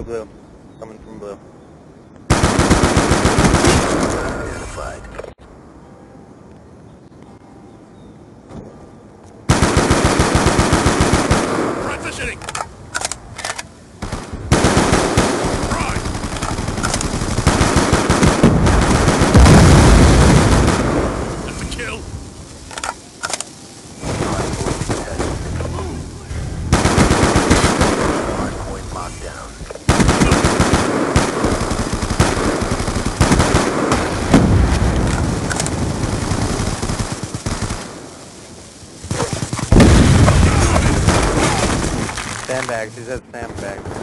Blue, blue, blue. Coming from blue. Identified. Transitioning! Right! That's a kill! Hardpoint contested. Hardpoint locked down. Sandbags, he said sandbags.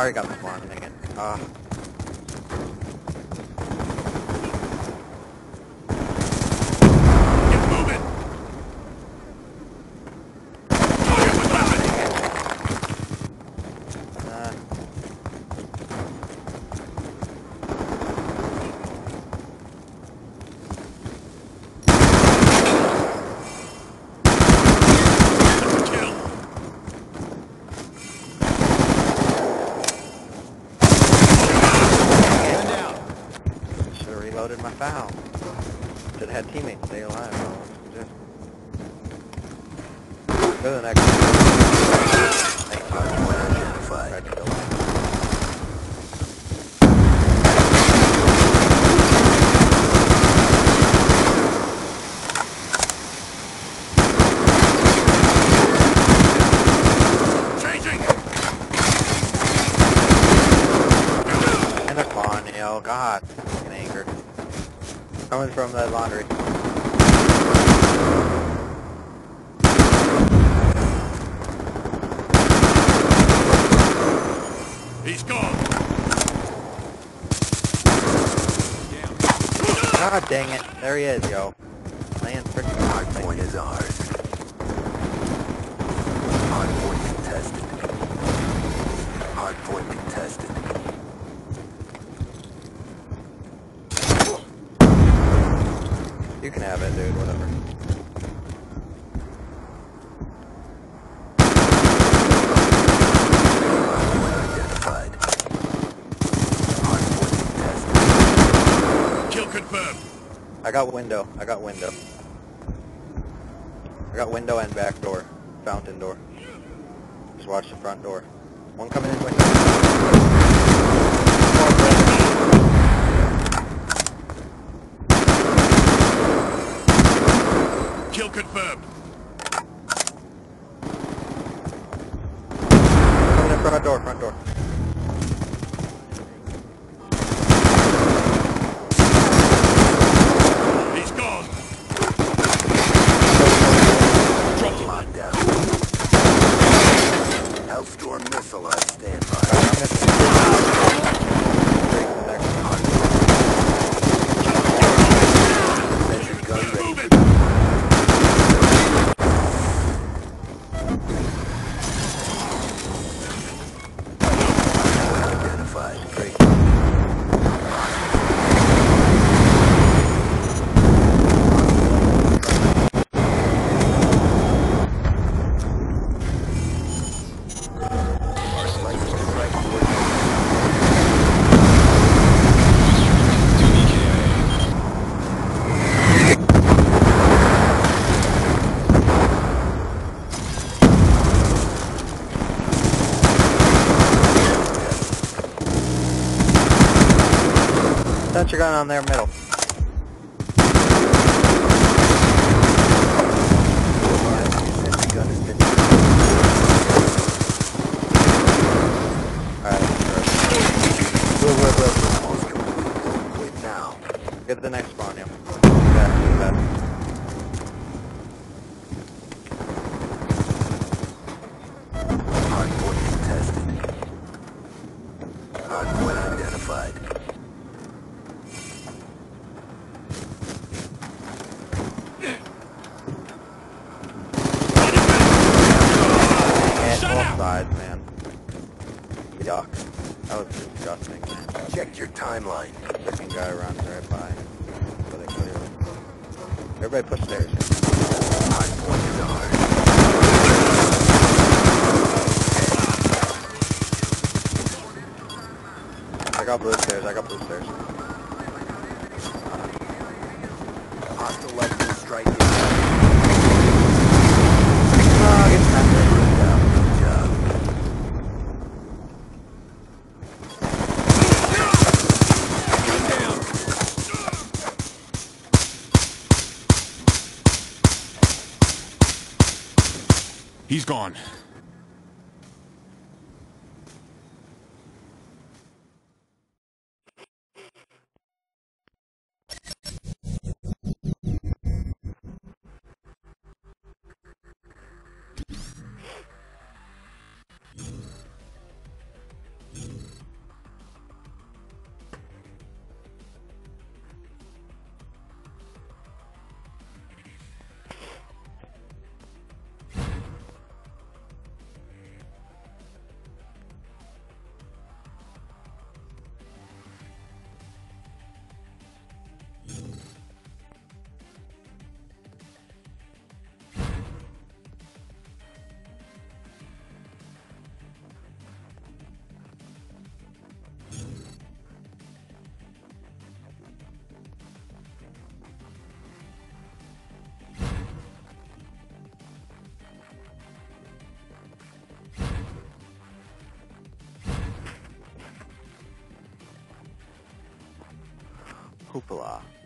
Cop car got spawned, dang it. Ah. Get moving! Target with weapon! Uh, Kill! should have reloaded my FAL. Should have had teammates stay alive. though. Just... Go to the next one. Thank you. Hardpoint identified. Tried to kill him. Changing! And a spawn, you know, God. Fucking anger. Coming from the laundry. He's gone! God dang it. There he is, yo. Laying freaking Hardpoint is ours. Hardpoint contested. Hardpoint contested. You can have it, dude, whatever. Hardpoint identified. Hardpoint contested. Kill confirmed! I got window. I got window. I got window and back door. Fountain door. Just watch the front door. One coming in window. Kill confirmed! Coming in front door, front door. He's gone! Dropped him on down. Hellstorm missile on standby. I'm missing. Break the next one. Sentry gun Keep ready. moving! Identified. Great. Licensed to strike coordinates. Sensor gun on there, middle. Sentry gun has been Alright, Blue, blue, blue. Almost complete. Wait now. Get the next spawn, yeah. Hardpoint contested. Hardpoint identified. And Shut both up! sides, man. Yuck. That was disgusting, man. Check your timeline. Freaking guy runs right by. So they clear. Everybody push ours. I got blue stairs, I got blue stairs. Hostile lightning strike is Oh, get smacked. down. Good job. He's Hoopla.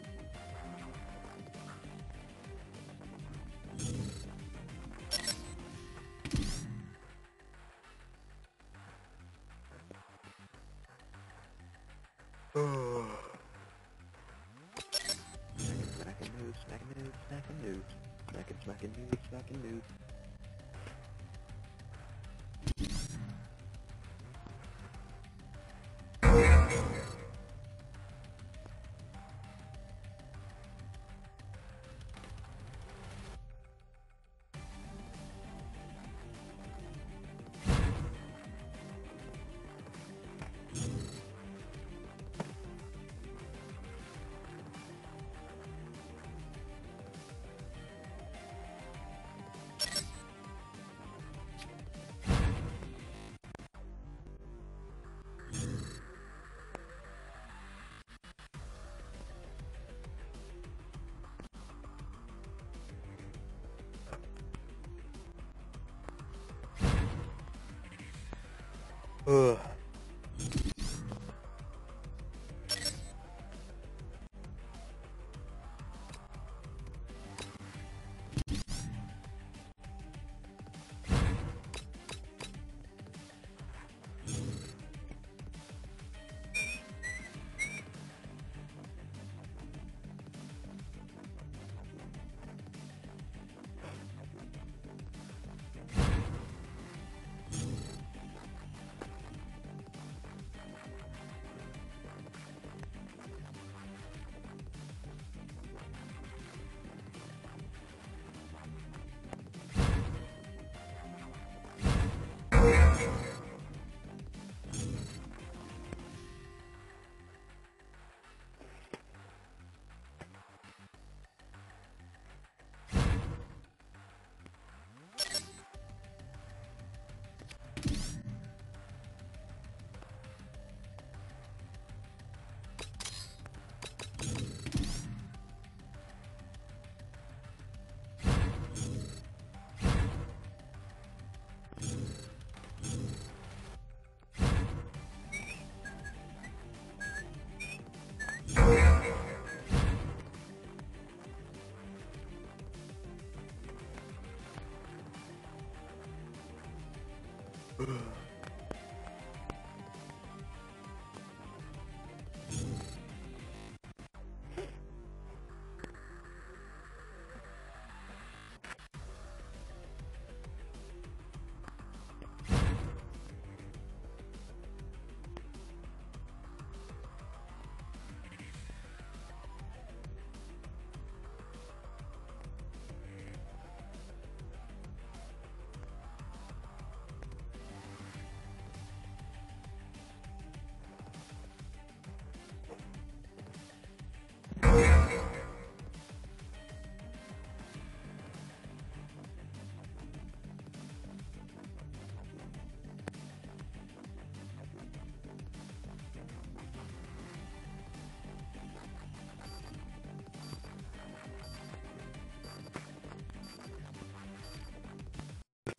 Ugh.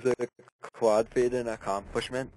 The quad an accomplishment?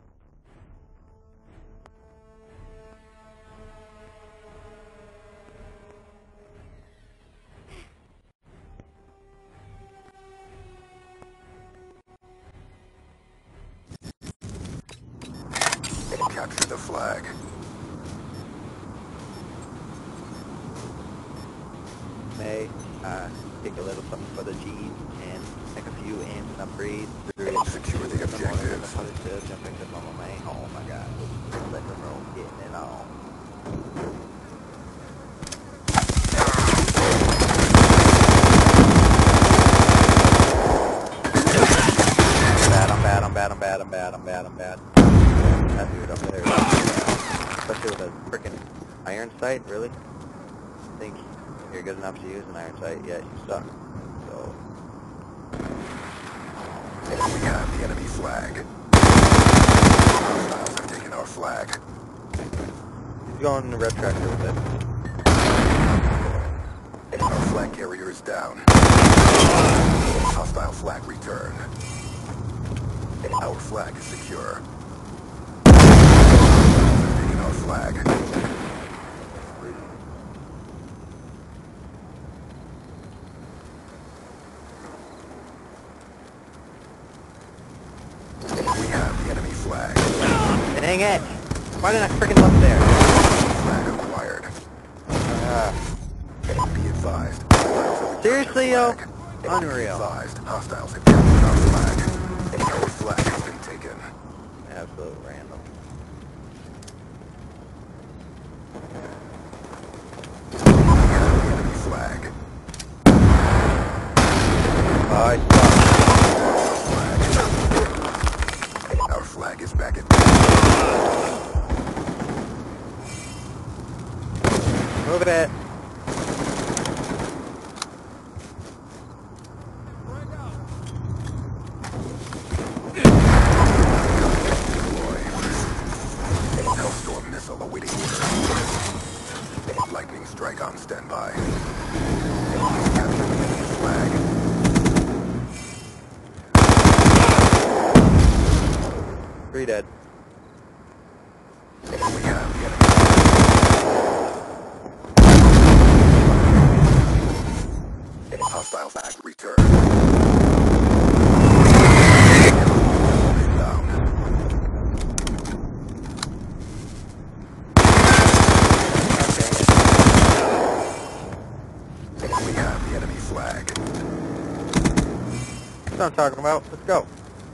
I'm talking about. Let's go.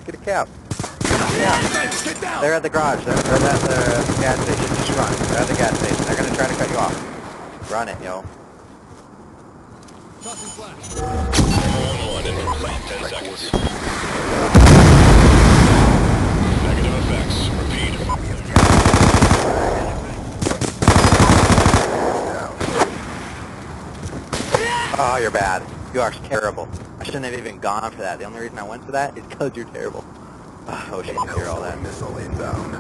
Get a cap. Get down! They're at the garage. They're, they're at the gas station. Just run. They're at the gas station. They're gonna try to cut you off. Run it, yo. Tossing flash. One in place, 10 seconds. Negative effects. Repeat. We have captured down. Oh, you're bad. You are terrible. Shouldn't have even gone for that. The only reason I went for that is because you're terrible. Oh, you hear all that. Missile inbound.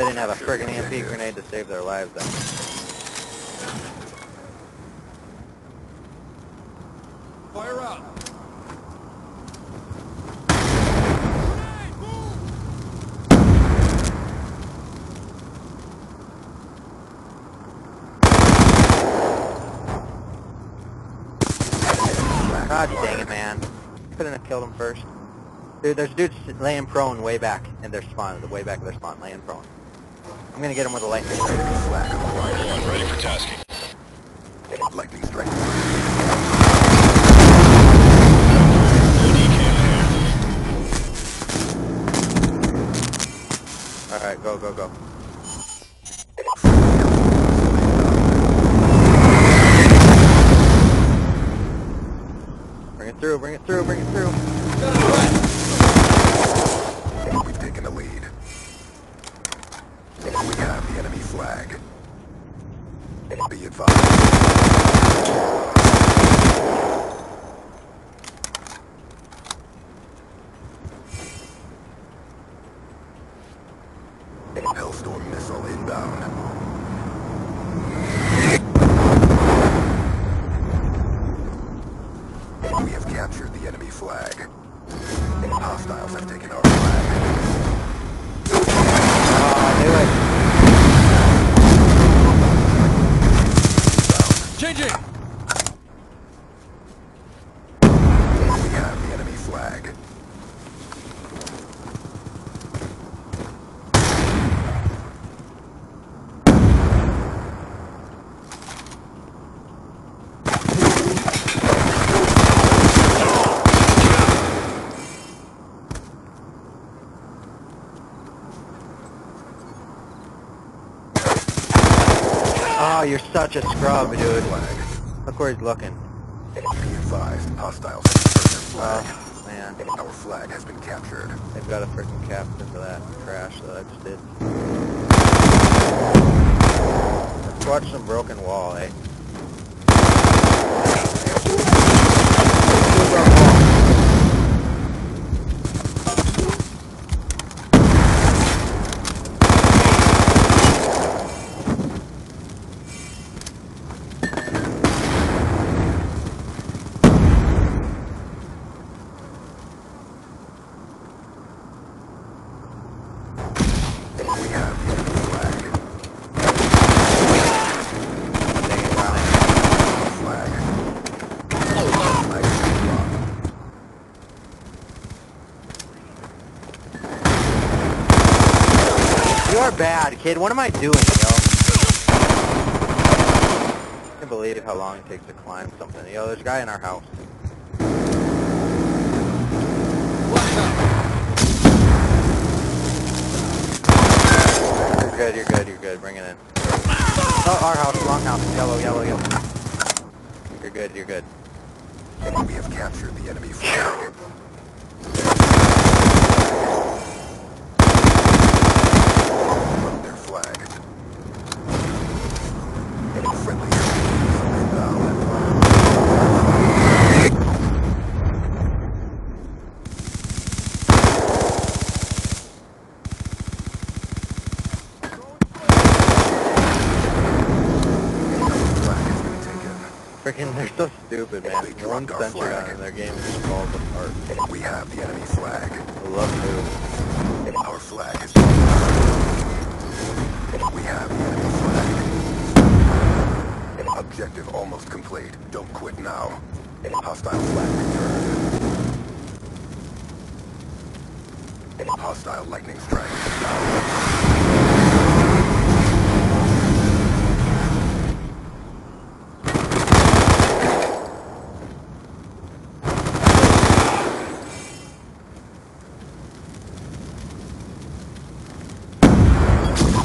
They didn't have a friggin' EMP grenade to save their lives then. Fire out. God dang it, man. Couldn't have killed him first. Dude, there's dudes laying prone way back in their spawn, the way back of their spawn, laying prone. I'm gonna get him with a lightning strike. Black on one. Ready for tasking. Lightning strike. Alright, go, go, go. Bring it through, bring it through, bring it through. You're such a scrub, dude. Flag. Look where he's looking. Be advised, hostiles flag. Oh, man. Our flag has been captured. They've got a freaking captain for that crash that I just did. Let's watch some broken wall, eh? We have the enemy flag. Dang it, Ronnie. Flag. Flag has been dropped. You bad, kid. What am I doing, yo? I can't believe how long it takes to climb something. Yo, there's a guy in our house. You're good, you're good, you're good. Bring it in. Oh, our house, wrong house. Yellow, yellow, yellow. You're good, you're good. We have captured the enemy flag. Their flag. Friendly missile inbound. Flag has been taken. Freaking, they're so stupid, man. They One sentry on and their game just falls apart. We have the enemy flag. I love to. Our flag been We have the enemy flag. Objective almost complete. Don't quit now. Hostile flag returned. Hostile lightning strike.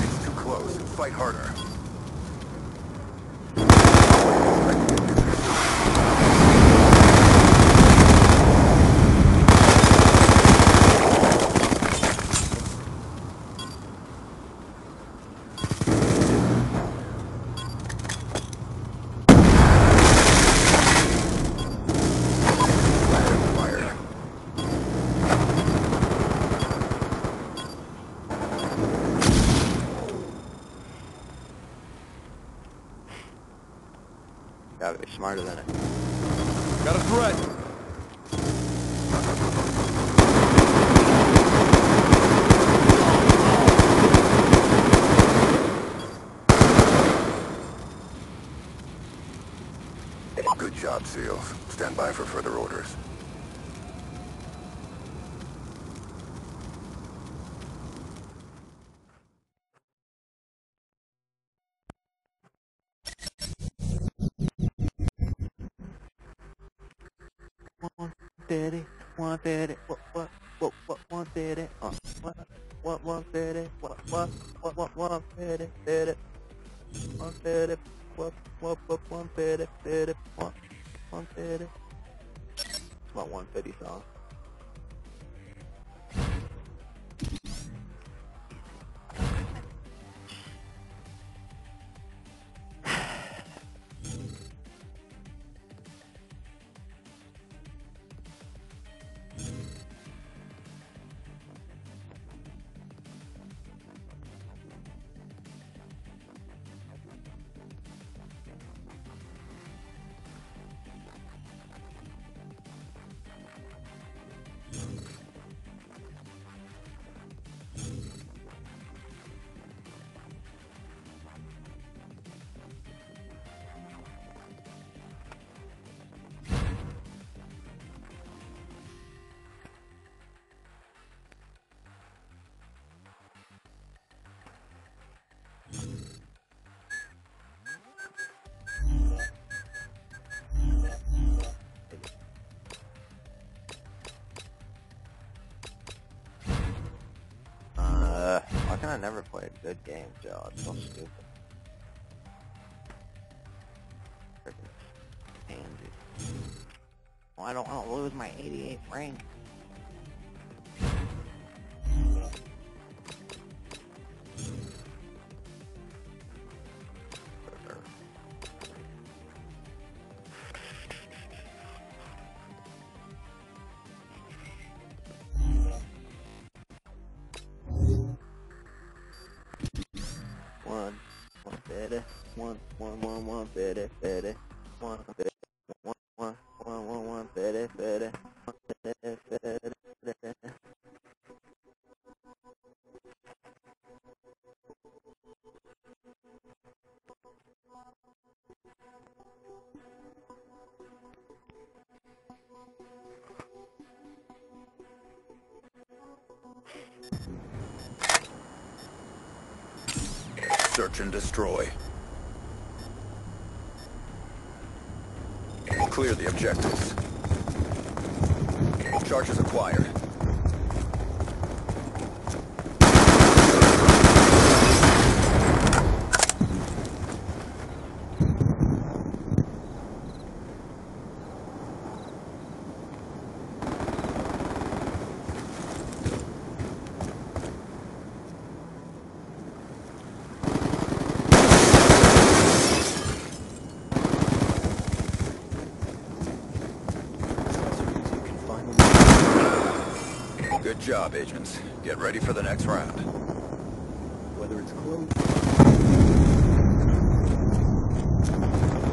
It's too close. Fight harder. Fire acquired. Gotta be smarter than it. Got a threat. Good job, SEALs. Stand by for further orders. One daddy, one daddy, what, what, what, what, one daddy, uh, what, one, one fifty, one, one, one, one, one fifty, fifty, one fifty, one, one, one, one fifty, fifty, one, one fifty. It's my one fifty song. Good game, Joe? It's so stupid. Freaking. Well, I don't want to lose my 88th rank. Search and destroy. Clear the objectives. Charges acquired. You can find them Good job, agents. Get ready for the next round. whether it's clothes,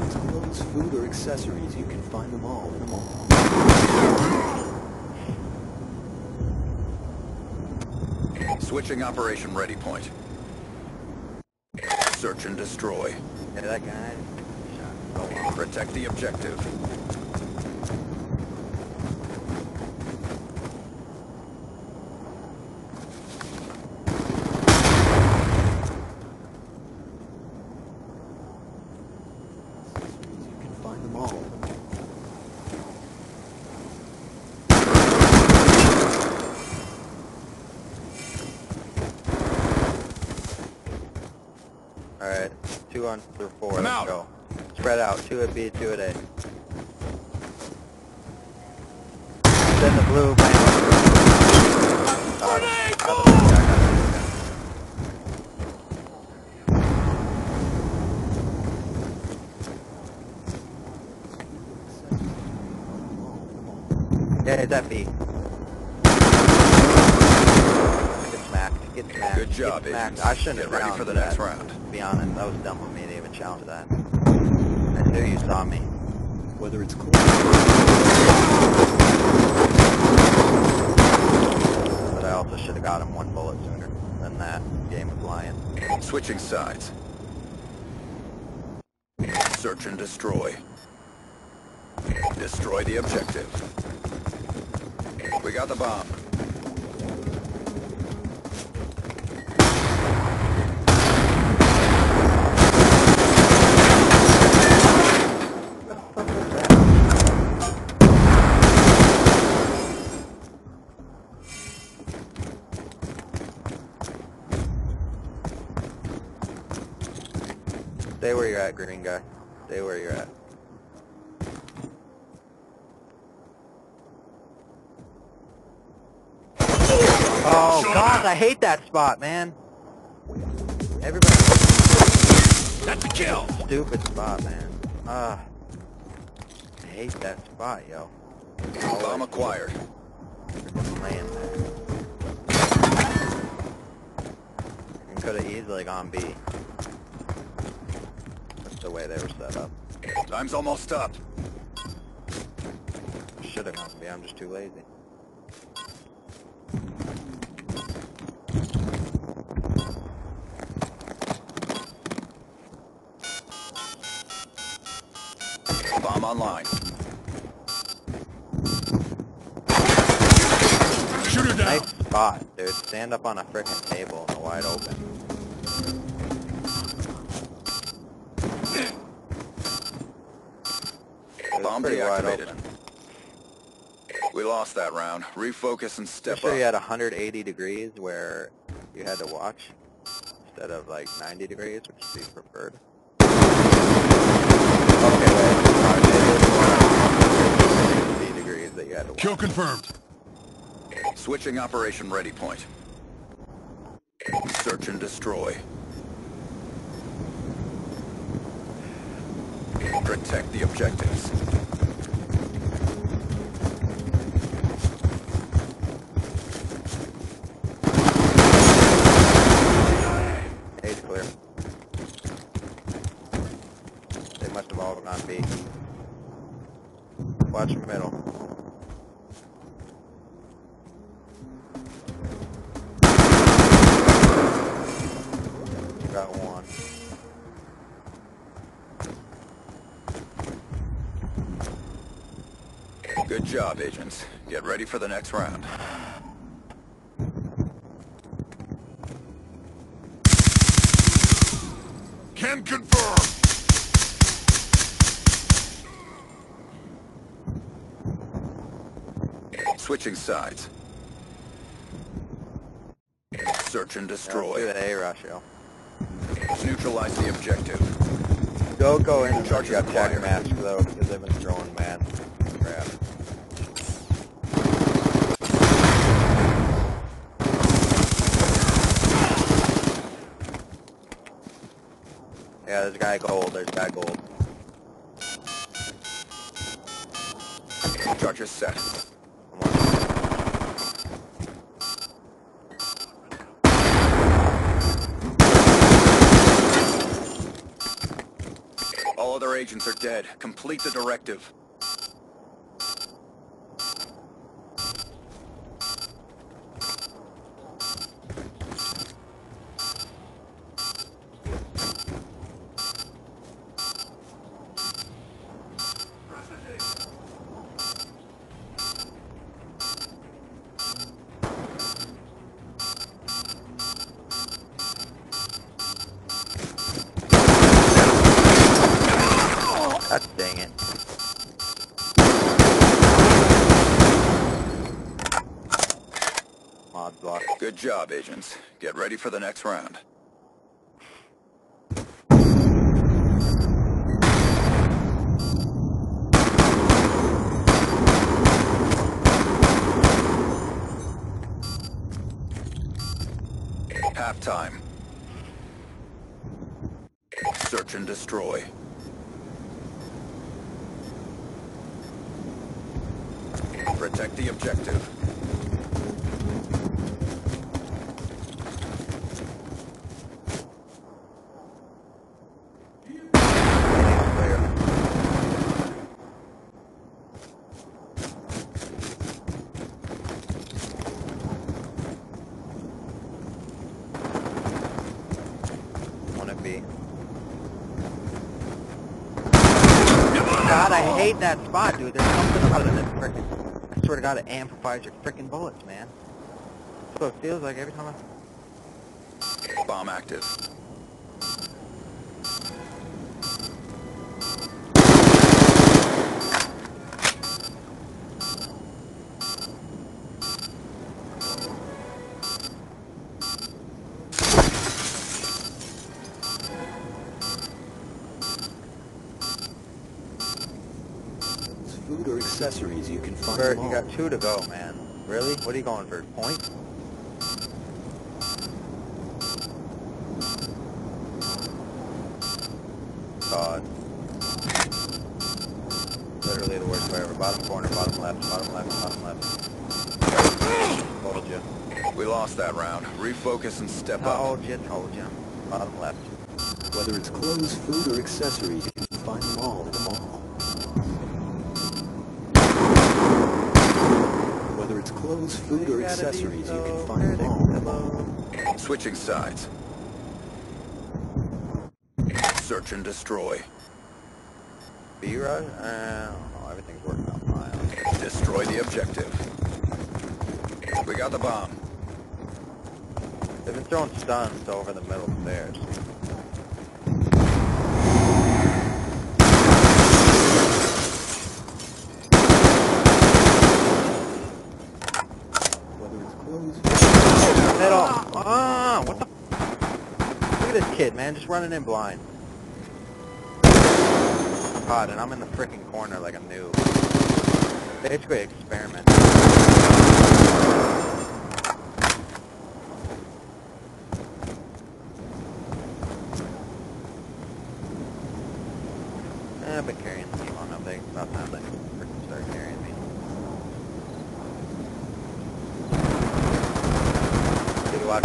it's clothes, food, or accessories. You can find them all in a mall. Switching operation ready point. Search and destroy. That guy. Shot. Go on. Protect the objective. You can find them all. Alright, two on through four. I'm Let's out. go. Spread out. Two at B, two at A. Send the blue man. Got him. Got the blue guy, got the blue guy. Yeah, it's at B. Get smacked. Get smacked. Good job, Get smacked. I shouldn't Get have ready for the that, next round. To be honest, that was dumb of me to that. I knew you saw me. Whether it's cool. But I also should have got him one bullet sooner than that game of Lion. Switching sides. Search and destroy. Destroy the objective. We got the bomb. Stay where you're at, green guy. Stay where you're at. Oh God, I hate that spot, man. Everybody, That's a kill. stupid spot, man. Ah, I hate that spot, yo. Bomb acquired. Freaking laying there. Could have easily gone B. That's the way they were set up. Time's almost up. Should have gone I'm just too lazy. Bomb online. Shooter down. Nice spot, dude. Stand up on a frickin' table in the wide open. It was Bomb pretty wide open. We lost that round. Refocus and step Especially up. at 180 degrees where you had to watch instead of like 90 degrees, which would be preferred. Okay, wait. Sorry, it was more 60 degrees that you had to watch. Kill confirmed. Switching operation ready point. Search and destroy. Protect the objectives. Job, agents. Get ready for the next round. Can confirm. Switching sides. Search and Let's destroy. the A rush. Neutralize the objective. Go, go in. Charges You got check acquired. mask though, because they've been throwing mad Guy gold. There's guy gold. Charges set. All other agents are dead. Complete the directive. God dang it. Mod block. Good job, agents. Get ready for the next round. Halftime. Search and destroy. Protect the objective. Clear. One at B. Hate that spot, dude. There's something about it that frickin' I swear to God, it amplifies your frickin' bullets, man. That's what it feels like every time I... Bomb active. Accessories, you can find Bert, them you got two to go, man. Really? What are you going for? Point? God. Literally the worst way ever. Bottom corner, bottom left, bottom left, bottom left. Told you. We lost that round. Refocus and step up. Told you, told you. Bottom left. Whether it's clothes, food, or accessories, you can find them all in the mall. Whether it's clothes, food, or accessories, you can find them all the mall. Switching sides. Search and destroy. B-Rush? Uh, I. Everything's working out fine. Destroy the objective. We got the bomb. They've been throwing stuns over the middle stairs. Whether it's clothes, Middle. Ah, what the? Look at this kid, man, just running in blind. God, and I'm in the freaking corner like a noob. Basically, experiment. Eh, I've been carrying the team on no big. About time they freaking start carrying me. Did you watch?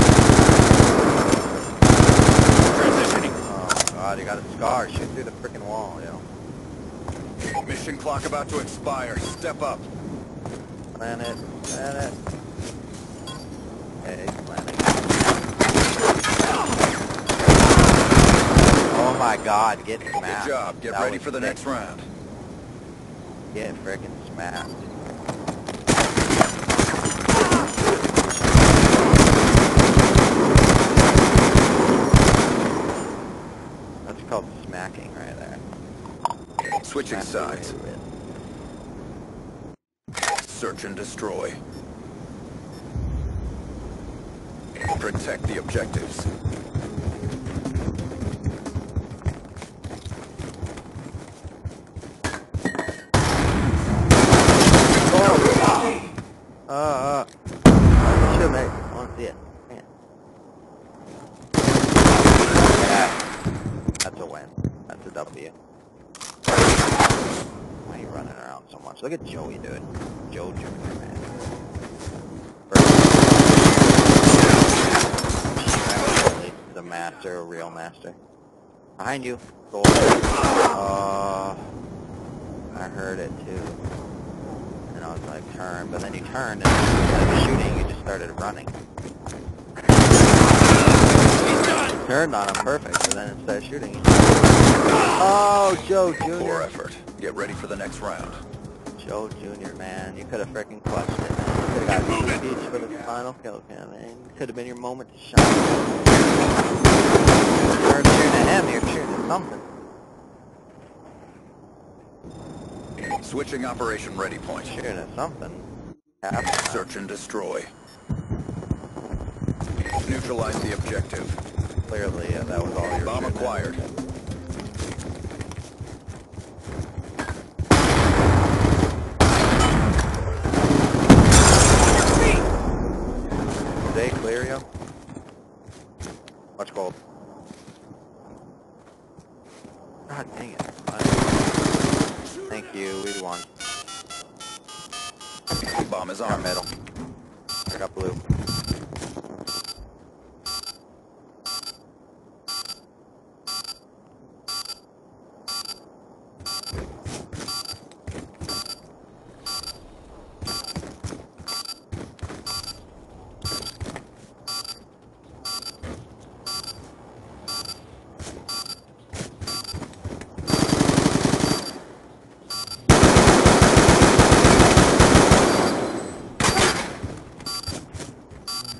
Transitioning. Oh god, you got a scar. Shoot through the freaking wall, yo. Mission clock about to expire. Step up. Planet, planet. Hey, planet. Oh my god, get Good job. Get That ready for the sick. next round. Get freaking smashed. That's called smacking right there. Switching sides. Search and destroy. Protect the objectives. Uh, uh. Shoot, mate. I want to see it. Man. Yeah. That's a win. That's a W. Why are you running around so much? Look at Joey, dude. Joe Jr., man. He's a master, a real master. Behind you. Goal. Uh, I heard it too. And I was like, turn, but then you turned and instead of shooting, you just started running. Turned on him perfect, but then instead of shooting, Oh, Joe Poor Jr. effort. Get ready for the next round. Joe Jr., man. You could have freaking clutched it, could have got two speech for the final kill cam, man. Could have been your moment to shine. You weren't cheering at him, you're cheering at something. Switching operation ready point. Cheering at something. Half Search and destroy. Neutralize the objective. Clearly, uh, that was all you were Bomb acquired. They clear you? Gold. God dang it. Thank you, we won. Bomb is Our armed. middle. I got blue.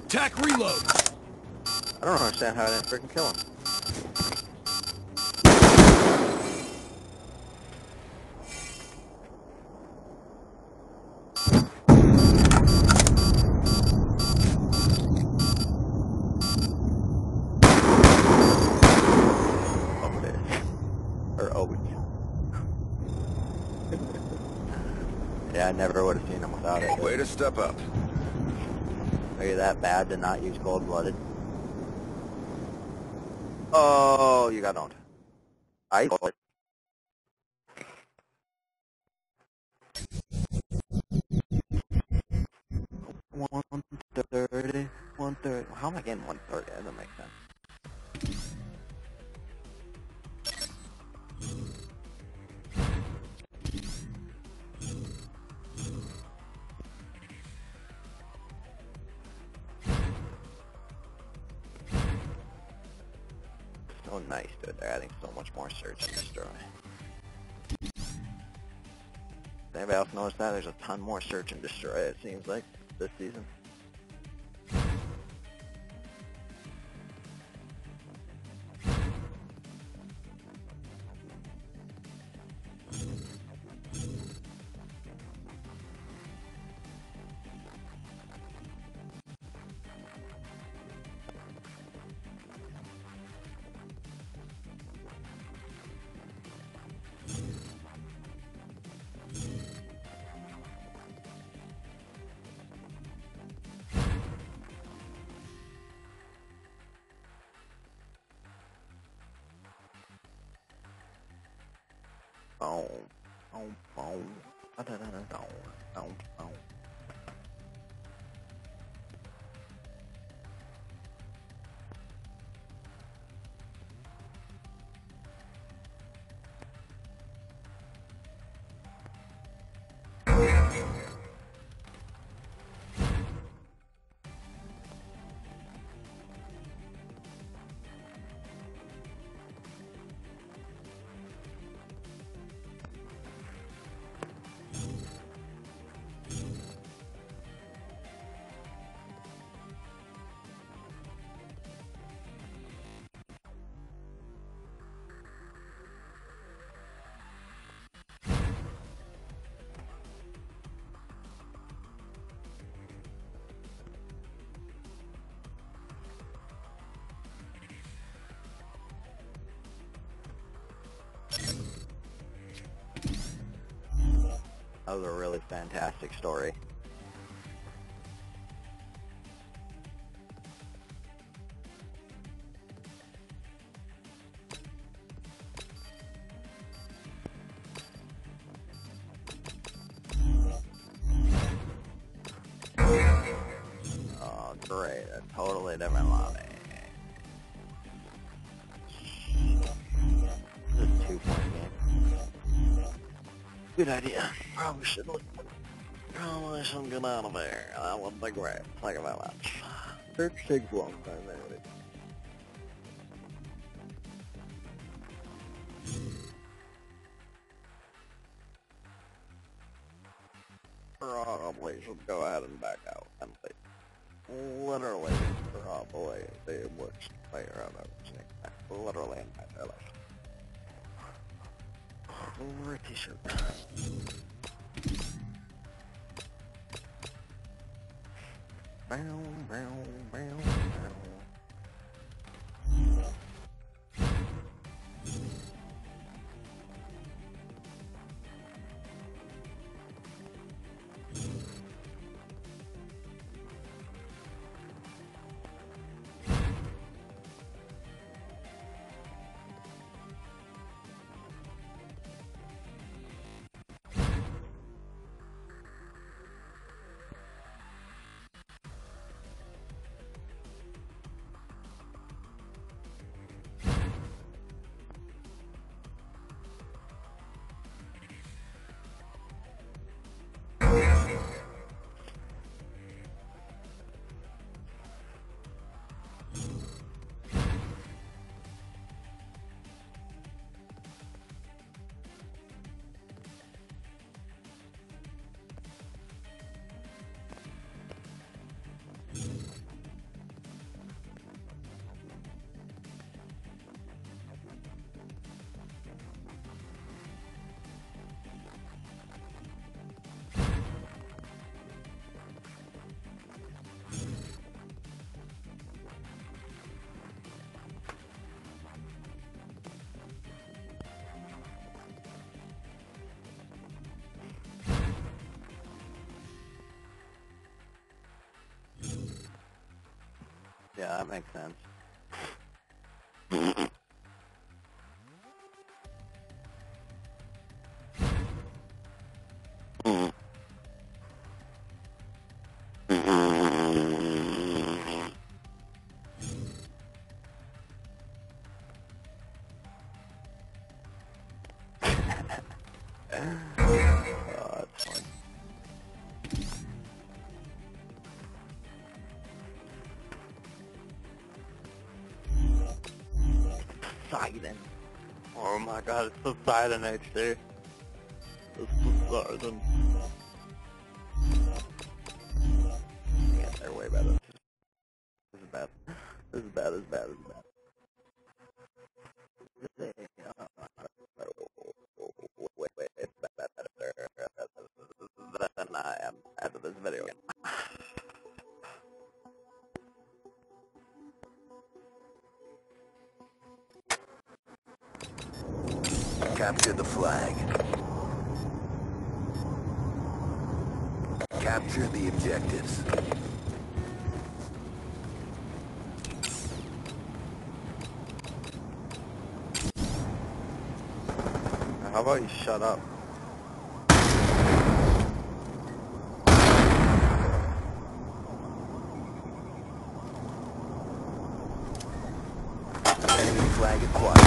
Attack reload. I don't understand how I didn't freaking kill him. Or oh, Otis. Yeah, I never would have seen him without it. Way to step up. Are you that bad to not use cold-blooded? Oh, you got owned. Ton more search and destroy, it seems like, this season. Was a really fantastic story. Oh, great. A totally different lobby. This is. Good idea. Probably should look. Probably should get out of there. That would be great. Thank you very much. Search takes a long time anyway. Probably should go ahead and back out and they literally probably the worst player I've ever seen. Literally in my life. Over a Bow, bow, bow, Yeah, that makes sense. My god, it's so about you shut up? Enemy flag acquired.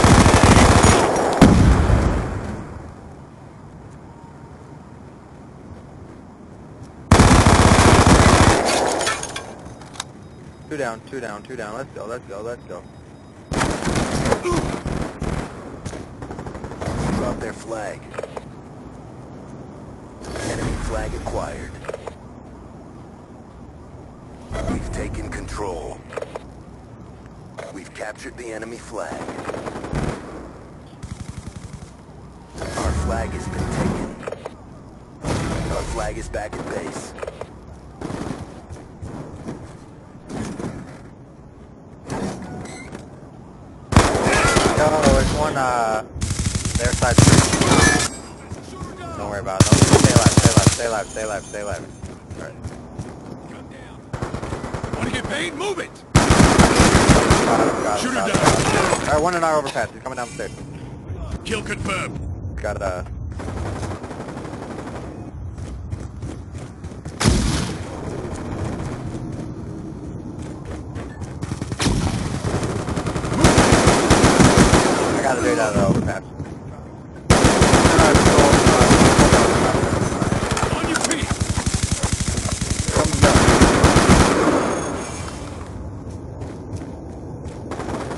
Two down, two down, two down. Let's go, let's go, let's go. Their flag. Enemy flag acquired. We've taken control. We've captured the enemy flag. Our flag has been taken. Our flag is back at base. No, there's one, uh, their side. Don't worry about it. No, stay alive, stay alive, stay alive, stay alive, stay alive. Alright. Gun down. To get paid? Move it! Got him, got him, got down. Alright, one in our overpass. He's coming downstairs. Kill confirmed. Got, uh... I got a dude out of the overpass. On your feet.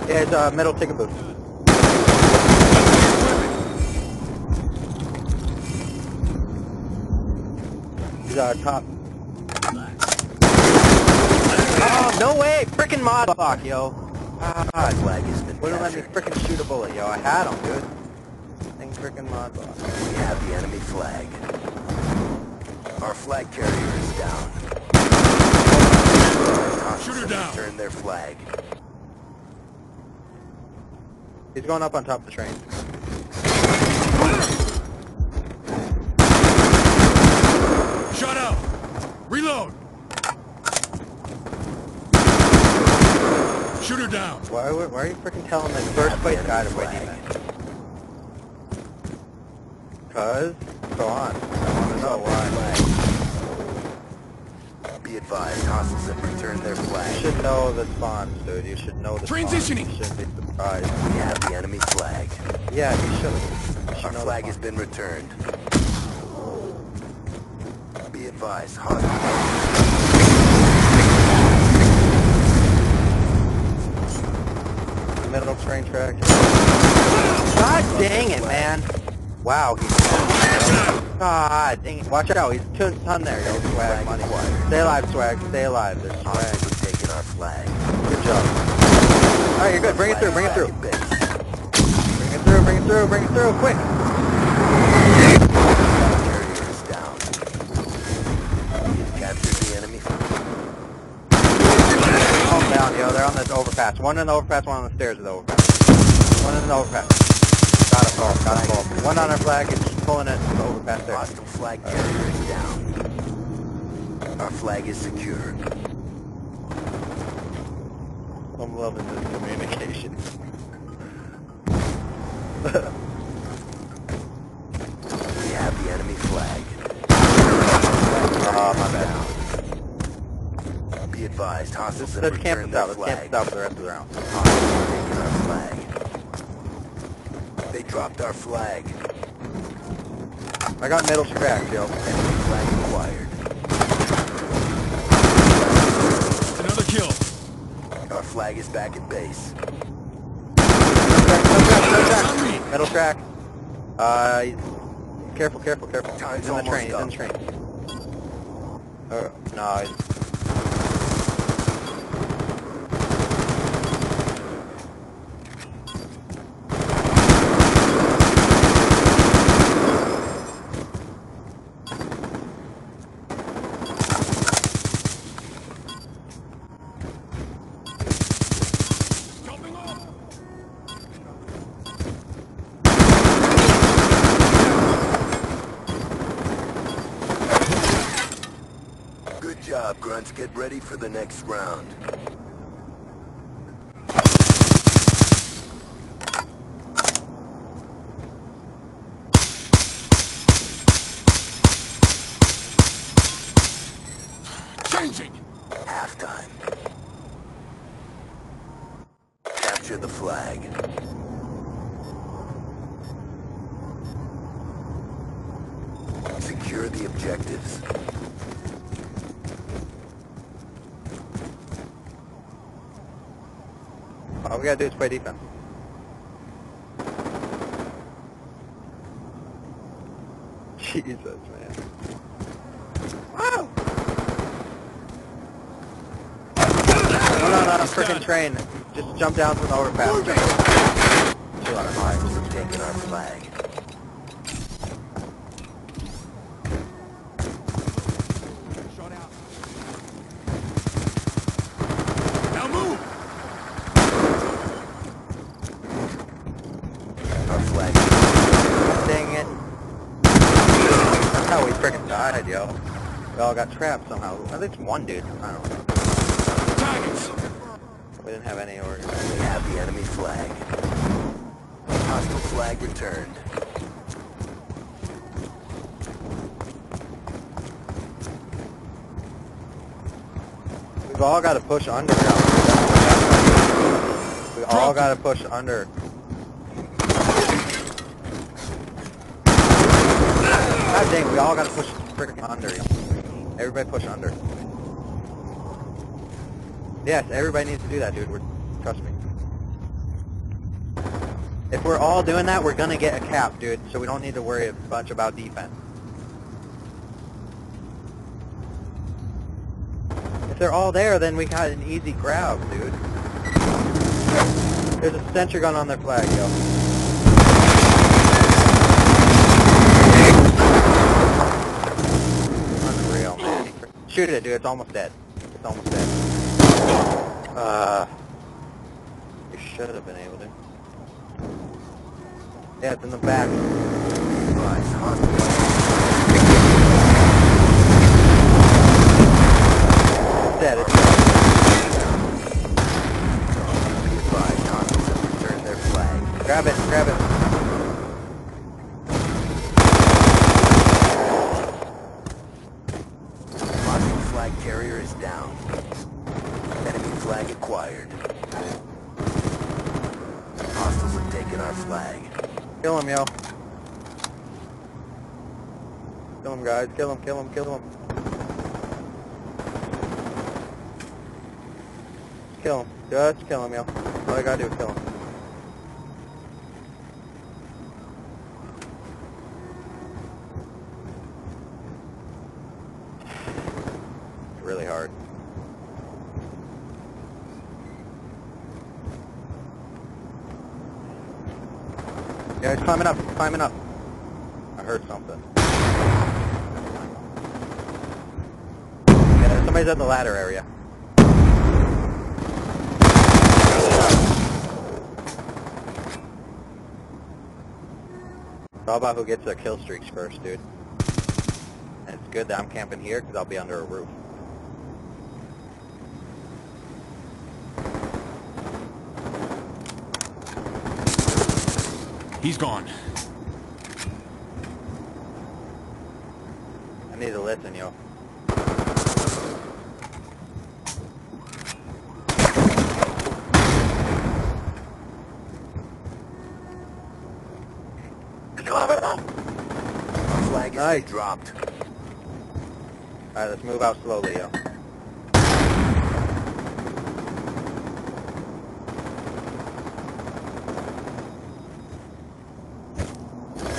Yeah, it's uh, metal ticket booth. He's uh, top. Oh, no way! Frickin' mod block, yo. Our God. flag has been Wouldn't let me captured. frickin' shoot a bullet, yo. I had him, dude. Thing frickin' mod block. We have the enemy flag. Our flag carrier is down. Shoot her down. Turn their flag. He's going up on top of the train. Shut up. Reload. Shoot her down. Why, why, why are you freaking telling the first place guy to play defense? Cause, go on. I wanna know why. Flag. Be advised, hostiles have returned their You should know the spawns, dude. You should know the Transitioning. spawns. You shouldn't be surprised. We have the enemy flag. Yeah, you should. You should Our know the flag has been returned. Be advised, hostiles. Middle train track. God dang it, man. Wow, God dang it. Watch out, he's two ton there, yo. Swag money. Stay alive, swag. Stay alive. There's swag. Have taken our flag. Good job. Alright, you're good. Bring it through, bring it through. Flag at base. Bring it through, bring it through, bring it through, quick. Carrier is down. We've captured the enemy. Calm down, yo. They're on this overpass. One in the overpass, one on the stairs of the overpass. One in the overpass. Got it, both. Got it, both. One on our flag pulling it to the overpass there. Hostile flag carrier is down. Our flag is secure. I'm loving this communication. We have the enemy flag. Oh, my bad. Be advised, hostiles have let's camp returned this out. Let's camp this out for the rest of the round. Hostiles have taken our flag. They dropped our flag. I got middle scratch, yo. Enemy flag acquired. Another kill. Our flag is back at base. On me. Middle track. Uh, careful, careful, careful. Time's he's in the train. He's in the train. Uh, no, he's... Jumping off. Good job, Grunts. Get ready for the next round. Changing. Halftime. Capture the flag. Secure the objectives. All we gotta do is play defense. Jesus, man. Wow! No, no, no, freaking train. Just jump down from the overpass. Chill out, Hostiles have taken our flag. Shot out. Now move. Our flag. Dang it. That's how we freaking died, yo. We all got trapped somehow. At least one dude. I don't know. Targets. We didn't have any We have the enemy flag. Hostile flag returned. We've all got to push under. We all got to push under. God dang, we all got to push freaking under. Everybody push under. Yes, everybody needs to do that, dude. We're, trust me. If we're all doing that, we're gonna get a cap, dude. So we don't need to worry a bunch about defense. If they're all there, then we got an easy grab, dude. There's a sentry gun on their flag, yo. Unreal, man. Shoot it, dude. It's almost dead. It's almost dead. Uh, you should have been able to. Yeah, it's in the back. Dead. Grab it. Grab it. Guys. Kill him, kill him, kill him. Kill him. Just kill him, yo. All I gotta do is kill him. Really hard. Yeah, he's climbing up, he's climbing up. Somebody's at the ladder area. It's all about who gets their kill streaks first, dude. And it's good that I'm camping here because I'll be under a roof. He's gone. I need to listen, yo. Nice. dropped. Alright, let's move out slowly, yo.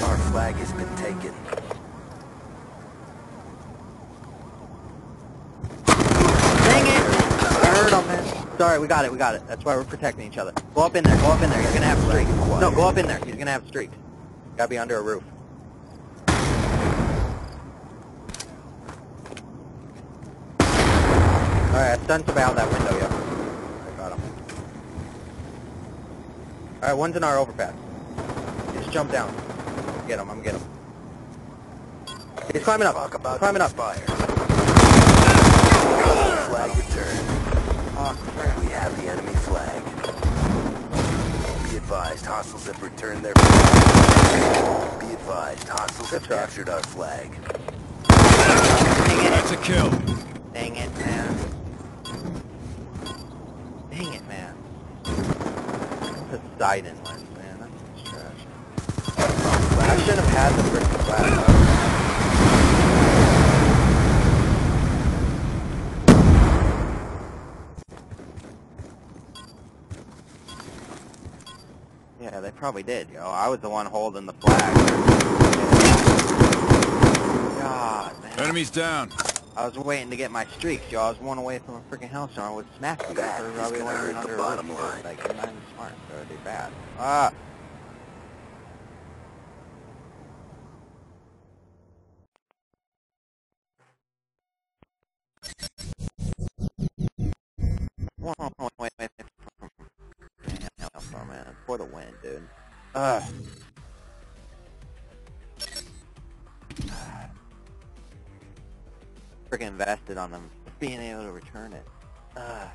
Our flag has been taken. Dang it! I heard him, man. Sorry, we got it, we got it. That's why we're protecting each other. Go up in there, go up in there. He's gonna have streaks. No, go up in there. He's gonna have streaks. Gotta be under a roof. Alright, I stunned somebody out that window, yo. I got him. Alright, one's in our overpass. Just jump down. Get him, I'm gonna get him. He's climbing up. Talk about climbing up. fire. Flag returned. We have the enemy flag. Be advised, hostiles have returned their flag. Be advised, hostiles have captured our flag. That's a kill. Dang it, man. Dang it, man. Poseidon lens, man. That's trash. I shouldn't have had the freaking flash. Yeah, they probably did, yo. I was the one holding the flag. God, man. Enemies down. I was waiting to get my streaks, yo. I was one away from a freaking hellstorm. I would smack you That for is probably gonna hurt the bottom line. Like, be bad. Ah! For the win, dude. Ugh. freaking invested on them being able to return it. Uh,